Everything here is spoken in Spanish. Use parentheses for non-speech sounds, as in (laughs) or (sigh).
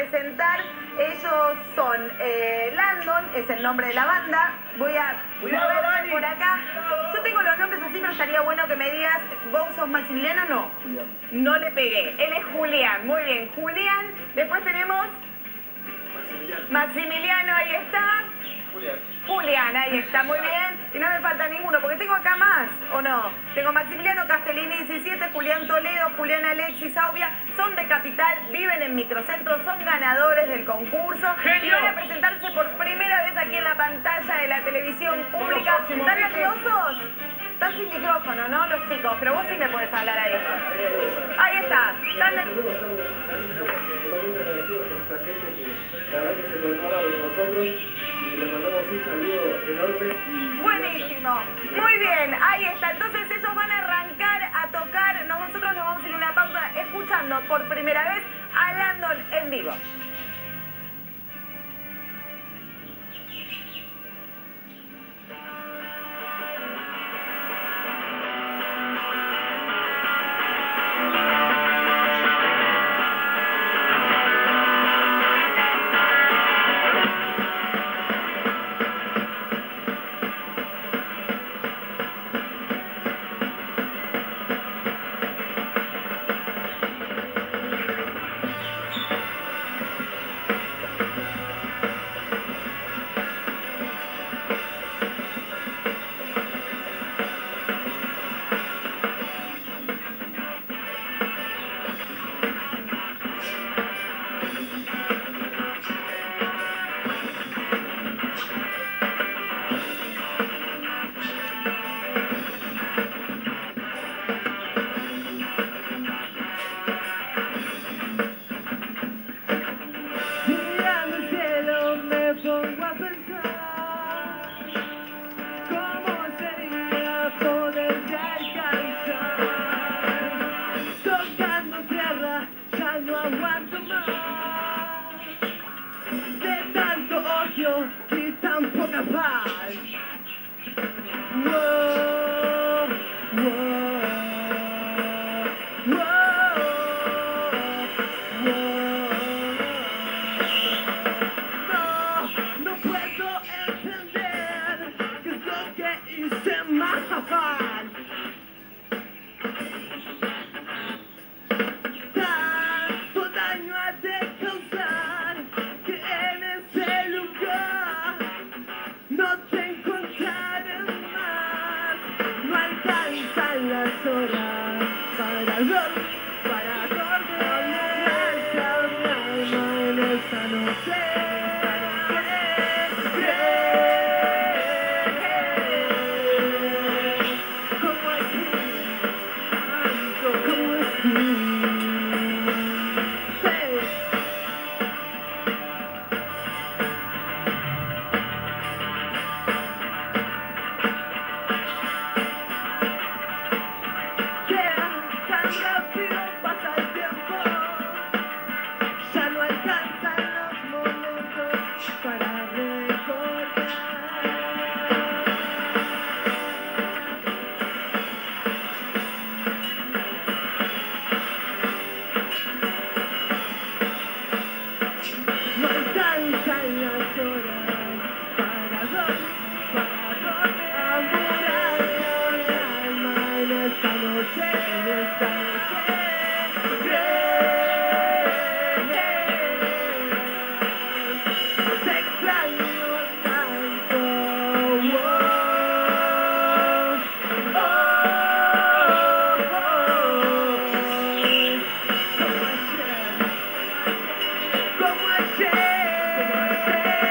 presentar. Ellos son eh, Landon, es el nombre de la banda. Voy a, ver por acá. Yo tengo los nombres así, pero estaría bueno que me digas, ¿vos sos Maximiliano o no? No le pegué. Él es Julián. Muy bien, Julián. Después tenemos Maximiliano, ahí está. Julián, ahí está, muy bien. Y no me falta ninguno, porque tengo acá más, ¿o no? Tengo Maximiliano Castellini 17, Julián Toledo, Julián Alexis Aubia, son de Capital, viven en microcentro, son ganadores del concurso. Y van a presentarse por primera vez aquí en la pantalla de la televisión pública. ¿Están nerviosos? Están sin micrófono, ¿no? Los chicos, pero vos sí me podés hablar ahí. Ahí está. ¿Están la verdad que se prepara de nosotros y le mandamos un saludo enorme. Buenísimo. Muy bien, ahí está. Entonces ellos van a arrancar a tocar. Nosotros nos vamos a ir a una pausa escuchando por primera vez a Landon en vivo. No aguanto más de tanto odio y tan poca paz. Mas... para Yeah. (laughs)